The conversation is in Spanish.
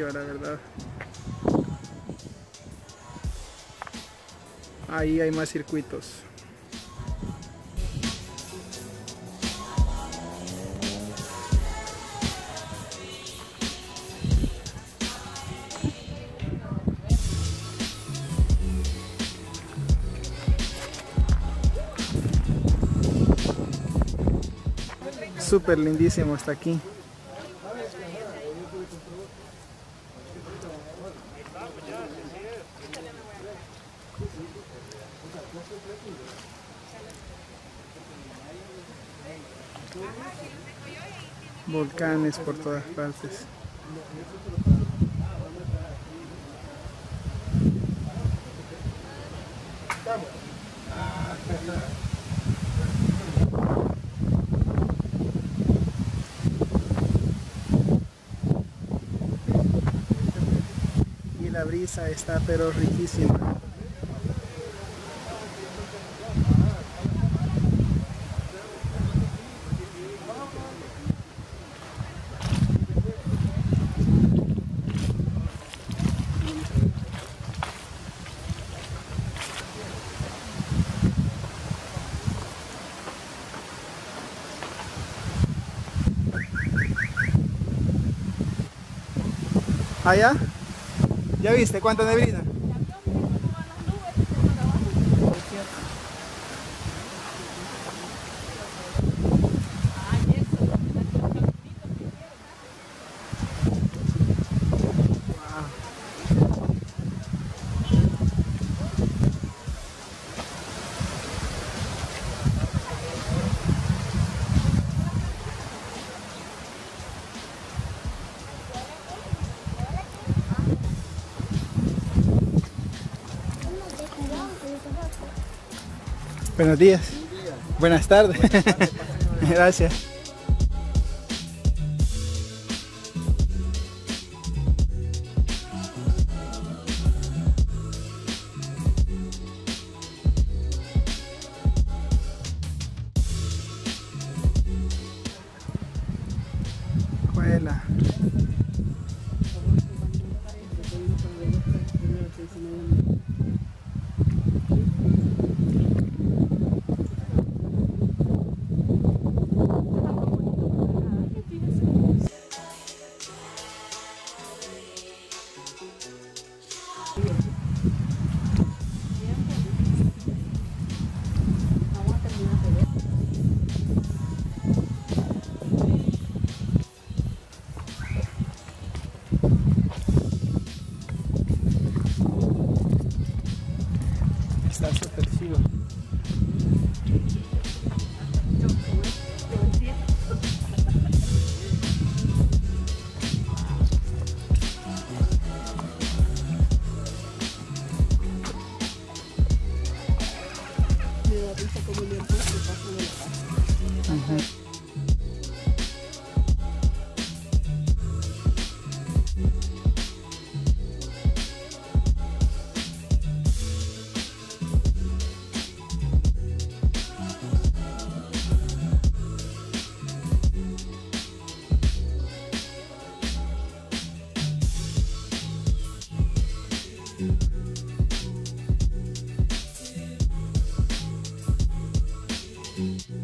la verdad. Ahí hay más circuitos. Súper lindísimo hasta aquí. Volcanes por todas partes. Y la brisa está pero riquísima. ¿Allá? ¿Ya viste cuánta neblina? Buenos días. Buenas tardes. Gracias. Juela. Está súper chido. Mm-hmm.